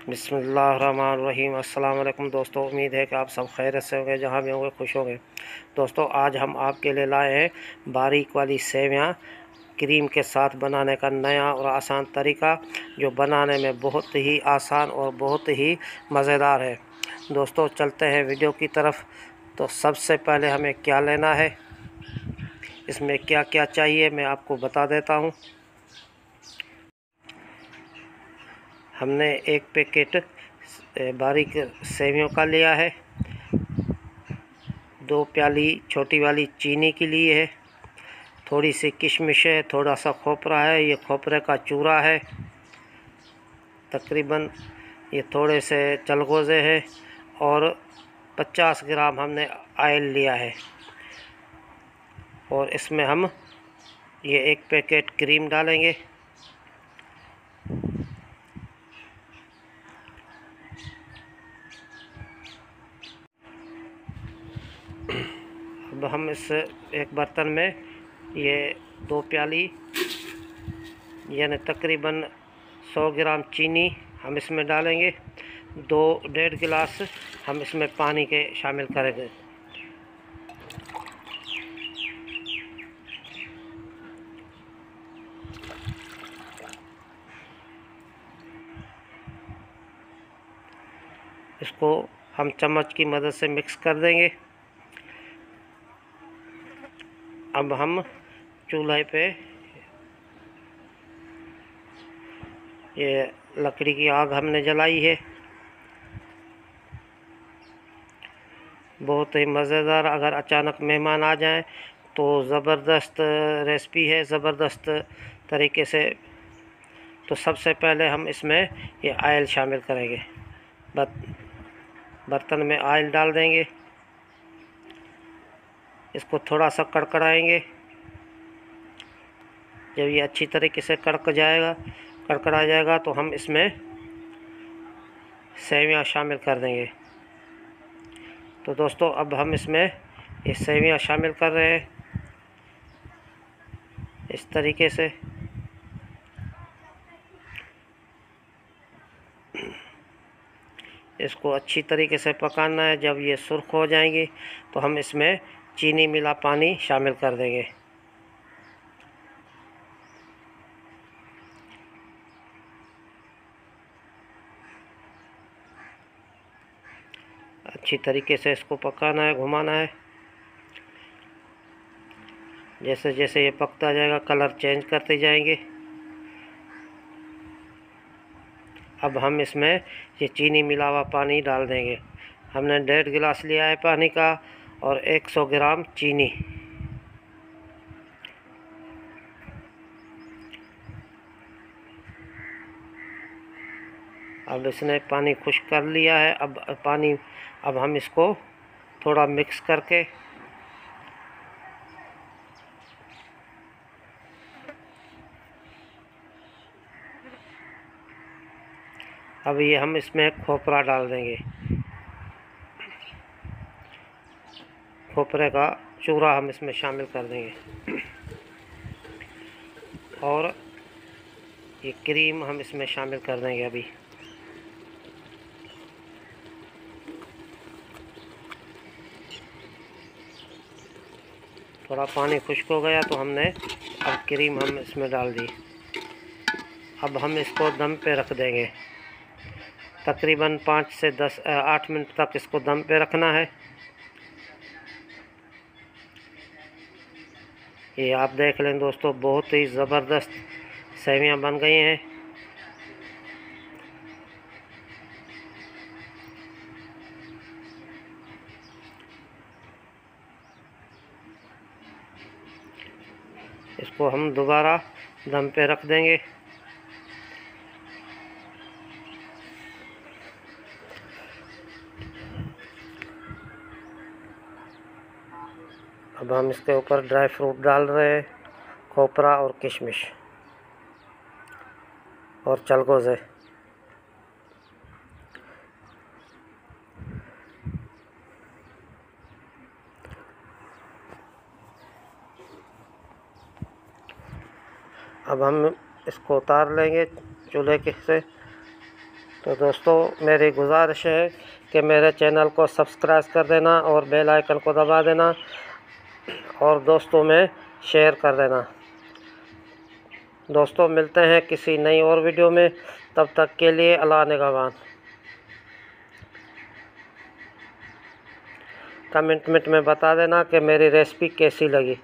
बिसमीम अल्लाम दोस्तों, उम्मीद है कि आप सब खैर से होंगे, जहाँ भी होंगे, खुश होंगे। दोस्तों, आज हम आपके लिए लाए हैं बारीक वाली सेवियाँ, क्रीम के साथ बनाने का नया और आसान तरीका, जो बनाने में बहुत ही आसान और बहुत ही मज़ेदार है। दोस्तों, चलते हैं वीडियो की तरफ़। तो सबसे पहले हमें क्या लेना है? इसमें क्या क्या चाहिए, मैं आपको बता देता हूँ। हमने एक पैकेट बारीक सेवियों का लिया है। दो प्याली, छोटी वाली चीनी की ली है। थोड़ी सी किशमिश है, थोड़ा सा खोपरा है, ये खोपरे का चूरा है। तकरीबन ये थोड़े से चलगोज़े हैं और 50 ग्राम हमने आयल लिया है। और इसमें हम ये एक पैकेट क्रीम डालेंगे। अब हम इस एक बर्तन में ये दो प्याली, यानी तकरीबन 100 ग्राम चीनी हम इसमें डालेंगे। दो, डेढ़ गिलास हम इसमें पानी के शामिल करेंगे। इसको हम चम्मच की मदद से मिक्स कर देंगे। अब हम चूल्हे पे ये लकड़ी की आग हमने जलाई है। बहुत ही मज़ेदार अगर अचानक मेहमान आ जाएँ तो ज़बरदस्त रेसिपी है, ज़बरदस्त तरीके से। तो सबसे पहले हम इसमें ये आयल शामिल करेंगे। बर्तन में आयल डाल देंगे। इसको थोड़ा सा कड़कड़ाएँगे। जब ये अच्छी तरीके से कड़क जाएगा, कड़कड़ा जाएगा तो हम इसमें सेवियाँ शामिल कर देंगे। तो दोस्तों, अब हम इसमें ये सेवियाँ शामिल कर रहे हैं। इस तरीके से। इसको अच्छी तरीके से पकाना है। जब ये सुर्ख हो जाएँगी तो हम इसमें चीनी, मिला पानी शामिल कर देंगे। अच्छी तरीके से इसको पकाना है, घुमाना है। जैसे जैसे ये पकता जाएगा, कलर चेंज करते जाएँगे। अब हम इसमें ये चीनी मिला हुआ पानी डाल देंगे। हमने डेढ़ गिलास लिया है पानी का। और 100 ग्राम चीनी। अब इसने पानी खुश कर लिया है। अब, पानी, अब हम इसको थोड़ा मिक्स करके अब ये हम इसमें खोपरा डाल देंगे। खोपरे का चूरा हम इसमें शामिल कर देंगे। और ये क्रीम हम इसमें शामिल कर देंगे अभी। थोड़ा पानी खुश्क हो गया तो हमने अब क्रीम हम इसमें डाल दी। अब हम इसको दम पे रख देंगे। तकरीबन पाँच से दस आठ मिनट तक इसको दम पे रखना है। ये आप देख लें दोस्तों, बहुत ही ज़बरदस्त सेवियाँ बन गई हैं। इसको हम दोबारा दम पे रख देंगे। अब हम इसके ऊपर ड्राई फ्रूट डाल रहे हैं, खोपरा और किशमिश और चलगोज़े। अब हम इसको उतार लेंगे चूल्हे के से। तो दोस्तों, मेरी गुजारिश है कि मेरे चैनल को सब्सक्राइब कर देना और बेल आइकन को दबा देना। और दोस्तों में शेयर कर देना। दोस्तों, मिलते हैं किसी नई और वीडियो में। तब तक के लिए अला निगवान कमेंट में बता देना कि मेरी रेसिपी कैसी लगी।